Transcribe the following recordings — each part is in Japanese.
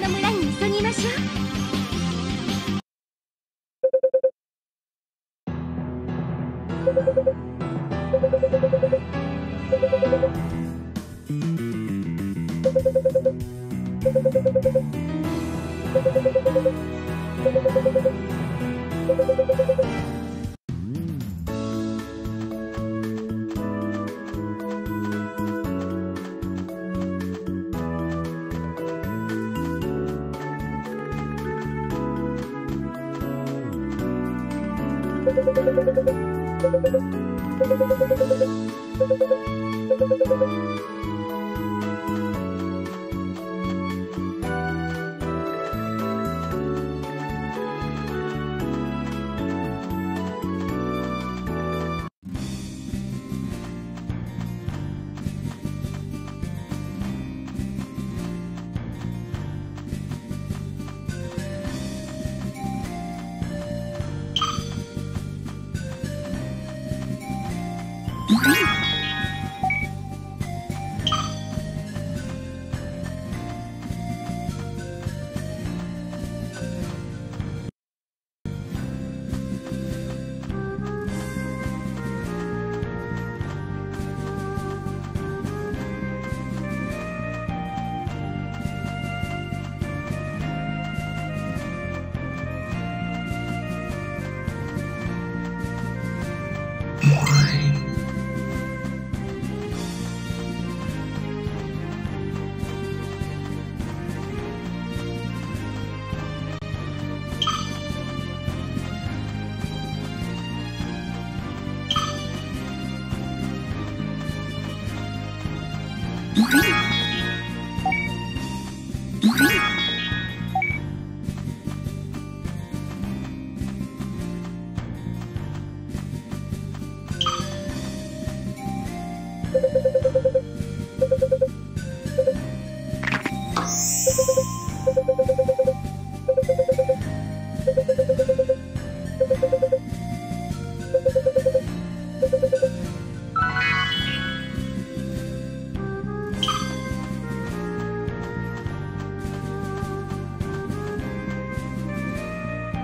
の村に急ぎましょう。Thank you.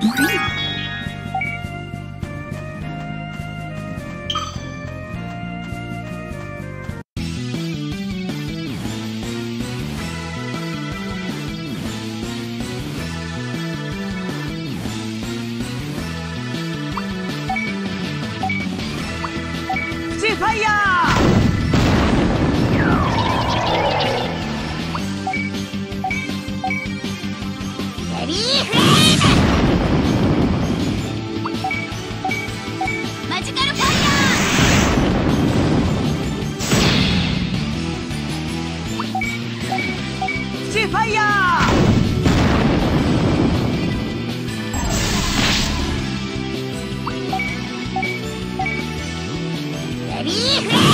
Three. ready?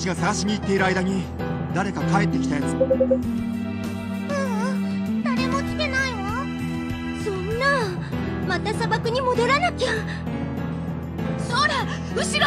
私が探しに行っている間に誰か帰ってきたやつ。ううん。誰も来てないわ。そんな。また砂漠に戻らなきゃ。そら後ろ！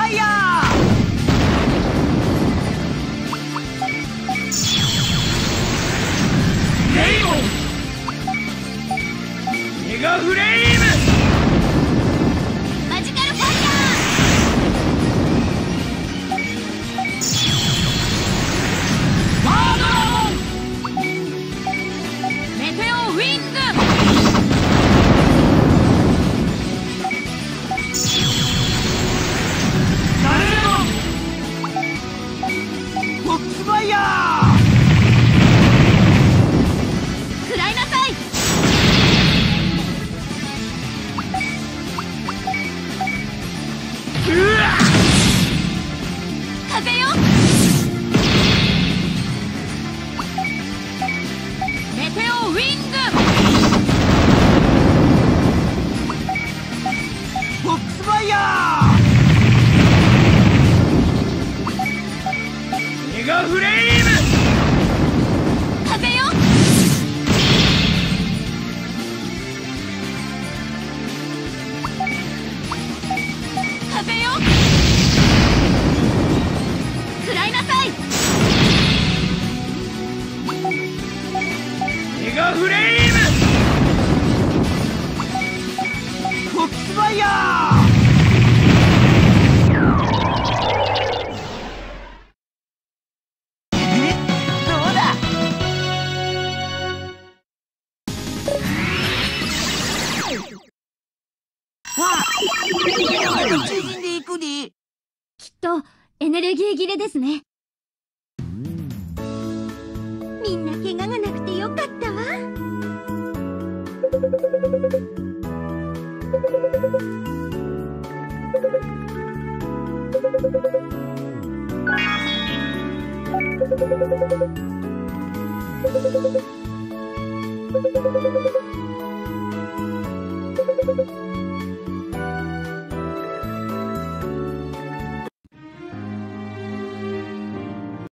ァイヤー！レイモン！メガフレイム！フレイム！風よ！風よ！食らいなさい！メガフレイム！フォックスファイヤーエネルギー切れですね。みんな怪我がなくてよかったわ「